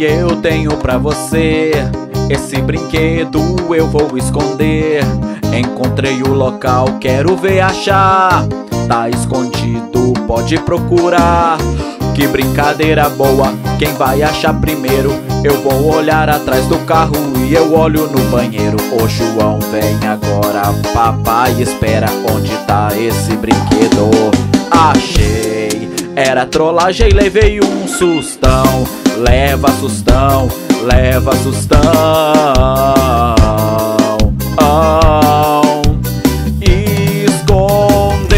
eu tenho pra você. Esse brinquedo eu vou esconder. Encontrei o local, quero ver achar. Tá escondido, pode procurar. Que brincadeira boa, quem vai achar primeiro? Eu vou olhar atrás do carro e eu olho no banheiro. Ô João, vem agora, papai espera onde tá esse brinquedo. Era trollagem, levei um sustão. Leva sustão, leva sustão. Escondeu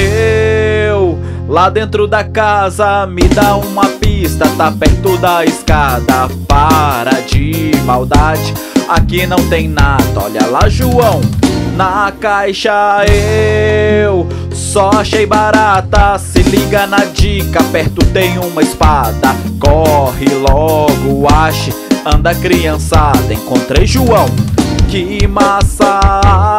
lá dentro da casa, me dá uma pista, tá perto da escada. Para de maldade, aqui não tem nada. Olha lá, João, na caixa eu só achei barata. Se liga na dica, perto tem uma espada. Corre logo, ache, anda criançada. Encontrei João, que massa!